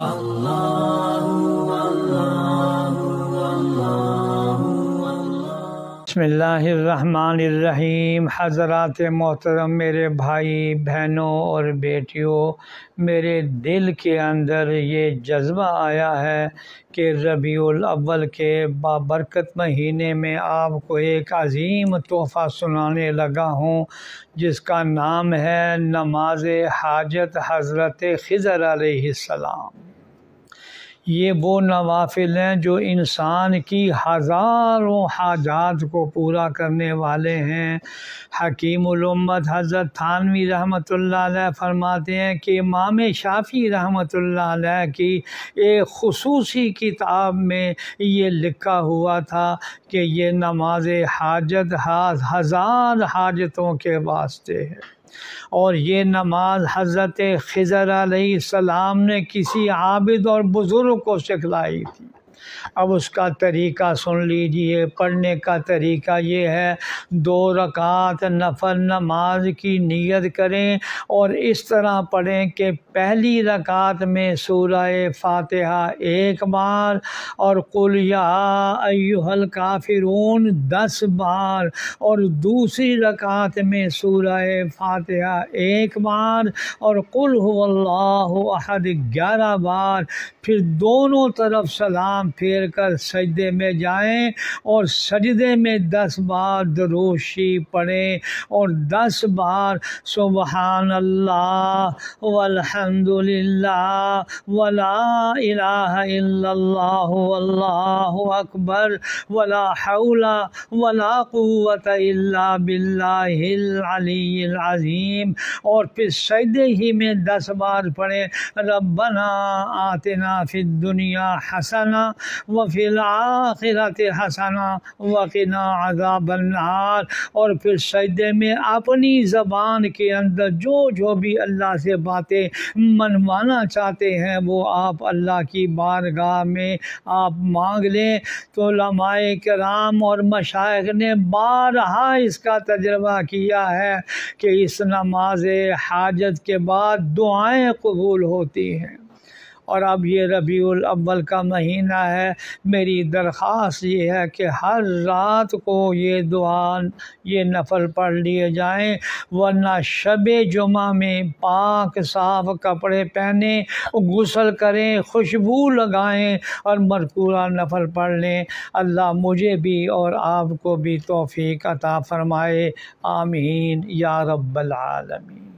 بسم اللہ الرحمن الرحیم حضرات محترم میرے بھائی بہنوں اور بیٹیوں میرے دل کے اندر یہ جذبہ آیا ہے کہ ربیع الاول کے بابرکت مہینے میں آپ کو ایک عظیم تحفہ سنانے لگا ہوں، جس کا نام ہے نماز حاجت حضرت خضر علیہ السلام. یہ وہ نوافل ہیں جو انسان کی ہزاروں حاجات کو پورا کرنے والے ہیں۔ حکیم الامت حضرت تھانوی رحمۃ اللہ علیہ فرماتے ہیں کہ امام شافی رحمۃ اللہ علیہ کی ایک خصوصی کتاب میں یہ لکھا ہوا تھا کہ یہ نماز حاجت ہزار حاجتوں کے واسطے ہے۔ اور یہ نماز حضرت خضر علیہ السلام نے کسی عابد اور بزرگ کو سکھلائی تھی۔ اب اس کا طریقہ سن لیجیے، پڑھنے کا طریقہ یہ ہے، دو رکعت نفل نماز کی نیت کریں اور اس طرح پڑھیں کہ پہلی رکعت میں سورہ فاتحہ ایک بار اور یا ایوہ الکافرون دس بار اور دوسری رکعت میں سورہ فاتحہ ایک بار اور هو اللہ احد گیارہ بار، پھر دونوں طرف سلام پھیر کر سجدے میں جائیں اور سجدے میں دس بار دروشی پڑھیں اور دس بار سبحان اللہ والحمد للہ ولا الہ الا اللہ واللہ اکبر ولا حول ولا قوت الا باللہ العلی العظیم اور پھر سجدے ہی میں دس بار پڑھیں ربنا آتنا فی الدنیا حسنہ وفی الآخرت حسنہ وقنا عذاب النار۔ اور پھر سجدے میں اپنی زبان کے اندر جو جو بھی اللہ سے باتیں منوانا چاہتے ہیں، وہ آپ اللہ کی بارگاہ میں آپ مانگ لیں۔ تو علماء کرام اور مشائق نے بارہا اس کا تجربہ کیا ہے کہ اس نماز حاجت کے بعد دعائیں قبول ہوتی ہیں۔ اور اب یہ ربیع الاول کا مہینہ ہے۔ میری درخواست یہ ہے کہ ہر رات کو یہ دعا، یہ نفل پڑھ لیے جائیں، ورنہ شب جمعہ میں پاک صاف کپڑے پہنیں، غسل کریں، خوشبو لگائیں اور مرکورہ نفل پڑھ لیں۔ اللہ مجھے بھی اور آپ کو بھی توفیق عطا فرمائے۔ آمین۔ یا رب العالمین۔